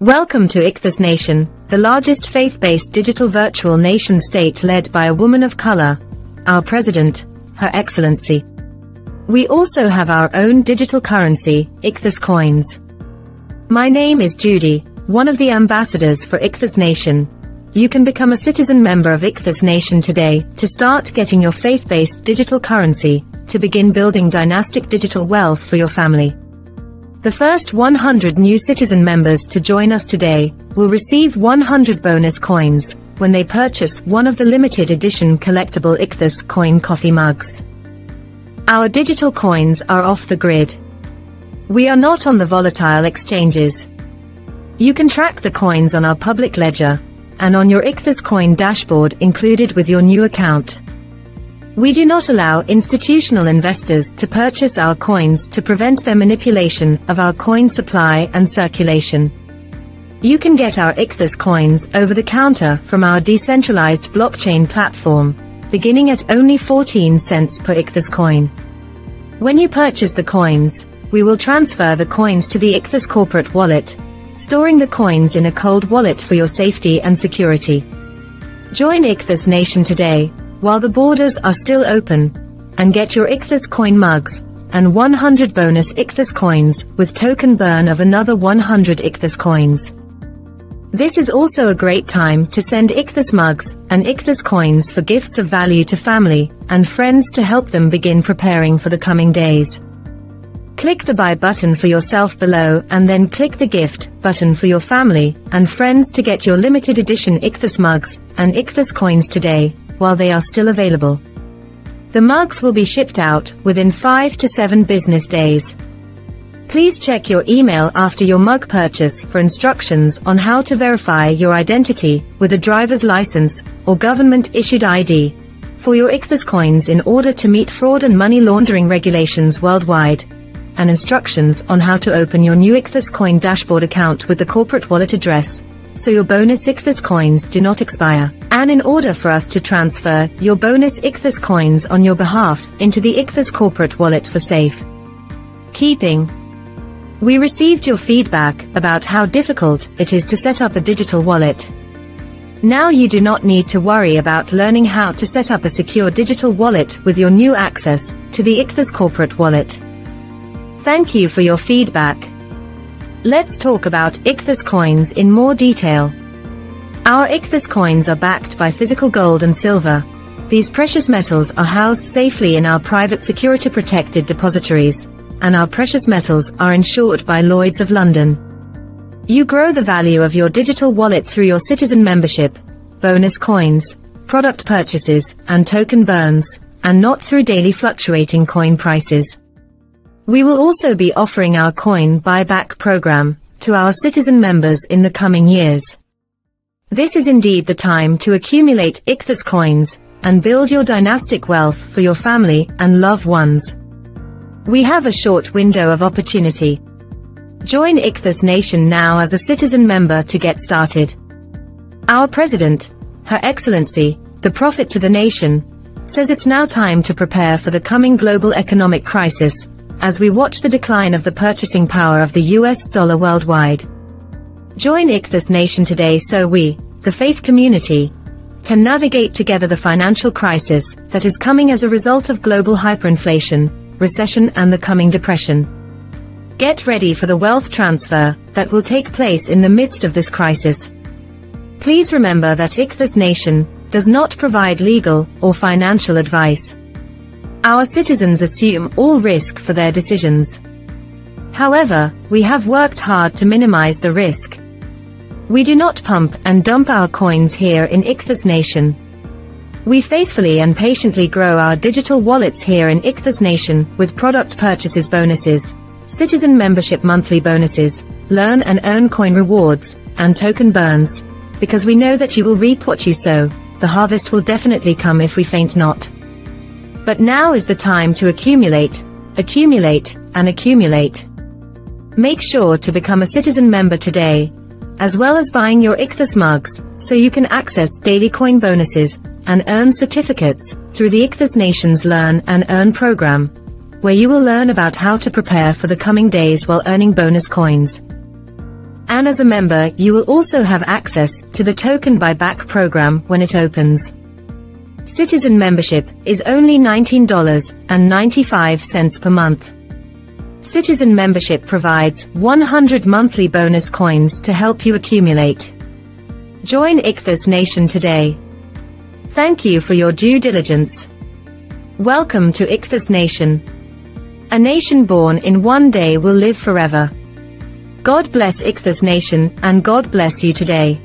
Welcome to Ichthus Nation, the largest faith-based digital virtual nation state led by a woman of color, our president, Her Excellency. We also have our own digital currency, Ichthus Coins. My name is Judy, one of the ambassadors for Ichthus Nation. You can become a citizen member of Ichthus Nation today to start getting your faith-based digital currency to begin building dynastic digital wealth for your family. The first 100 new citizen members to join us today will receive 100 bonus coins when they purchase one of the limited edition collectible Ichthus coin coffee mugs. Our digital coins are off the grid. We are not on the volatile exchanges. You can track the coins on our public ledger and on your Ichthus coin dashboard included with your new account. We do not allow institutional investors to purchase our coins to prevent their manipulation of our coin supply and circulation. You can get our Ichthus coins over the counter from our decentralized blockchain platform, beginning at only 14 cents per Ichthus coin. When you purchase the coins, we will transfer the coins to the Ichthus corporate wallet, storing the coins in a cold wallet for your safety and security. Join Ichthus Nation today, while the borders are still open, and get your Ichthus coin mugs, and 100 bonus Ichthus coins with token burn of another 100 Ichthus coins. This is also a great time to send Ichthus mugs and Ichthus coins for gifts of value to family and friends to help them begin preparing for the coming days. Click the buy button for yourself below and then click the gift button for your family and friends to get your limited edition Ichthus mugs and Ichthus coins today while they are still available. The mugs will be shipped out within 5 to 7 business days. Please check your email after your mug purchase for instructions on how to verify your identity with a driver's license or government issued ID for your Ichthus coins in order to meet fraud and money laundering regulations worldwide and instructions on how to open your new Ichthus Coin dashboard account with the corporate wallet address, so your bonus Ichthus coins do not expire. And in order for us to transfer your bonus Ichthus coins on your behalf into the Ichthus corporate wallet for safe keeping. We received your feedback about how difficult it is to set up a digital wallet. Now you do not need to worry about learning how to set up a secure digital wallet with your new access to the Ichthus corporate wallet. Thank you for your feedback. Let's talk about Ichthus coins in more detail. Our Ichthus coins are backed by physical gold and silver. These precious metals are housed safely in our private security protected depositories, and our precious metals are insured by Lloyds of London. You grow the value of your digital wallet through your citizen membership, bonus coins, product purchases, and token burns, and not through daily fluctuating coin prices. We will also be offering our coin buyback program to our citizen members in the coming years. This is indeed the time to accumulate Ichthus coins and build your dynastic wealth for your family and loved ones. We have a short window of opportunity. Join Ichthus Nation now as a citizen member to get started. Our President, Her Excellency, the Prophet to the Nation, says it's now time to prepare for the coming global economic crisis as we watch the decline of the purchasing power of the US dollar worldwide. Join Ichthus Nation today so we, the faith community, can navigate together the financial crisis that is coming as a result of global hyperinflation, recession and the coming depression. Get ready for the wealth transfer that will take place in the midst of this crisis. Please remember that Ichthus Nation does not provide legal or financial advice. Our citizens assume all risk for their decisions. However, we have worked hard to minimize the risk. We do not pump and dump our coins here in Ichthus Nation. We faithfully and patiently grow our digital wallets here in Ichthus Nation with product purchases bonuses, citizen membership monthly bonuses, learn and earn coin rewards, and token burns, because we know that you will reap what you sow, the harvest will definitely come if we faint not. But now is the time to accumulate, accumulate, and accumulate. Make sure to become a citizen member today, as well as buying your Ichthus mugs, so you can access daily coin bonuses and earn certificates through the Ichthus Nations Learn and Earn program, where you will learn about how to prepare for the coming days while earning bonus coins. And as a member, you will also have access to the token buyback program when it opens. Citizen membership is only $19.95 per month. Citizen membership provides 100 monthly bonus coins to help you accumulate. Join Ichthus Nation today. Thank you for your due diligence. Welcome to Ichthus Nation. A nation born in one day will live forever. God bless Ichthus Nation and God bless you today.